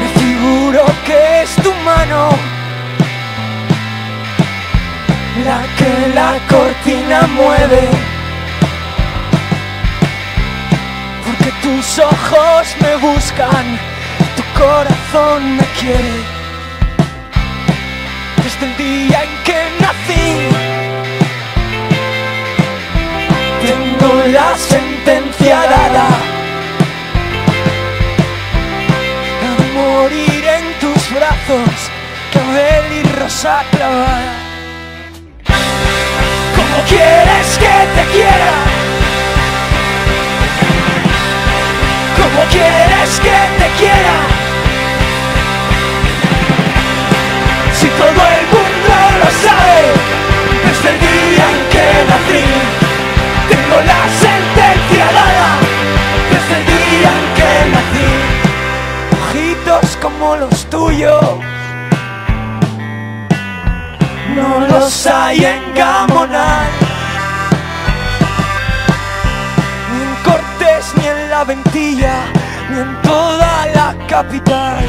Me figuro que es tu mano la que la cortina mueve. Porque tus ojos me buscan, tu corazón me quiere. Desde el día en que morir en tus brazos, clavel y rosa clavada. ¿Cómo quieres que te quiera? ¿Cómo quieres que te quiera? Ojitos como los tuyos, no los hay en Gamonal, ni en Cortés, ni en la Ventilla, ni en toda la capital.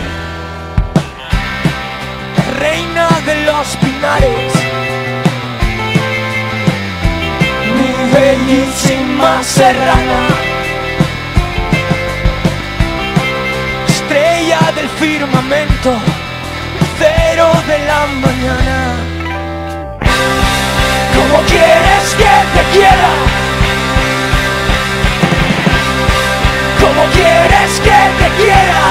Reina de los pinares, mi bellísima serrana, firmamento, cero de la mañana. ¿Cómo quieres que te quiera? ¿Cómo quieres que te quiera?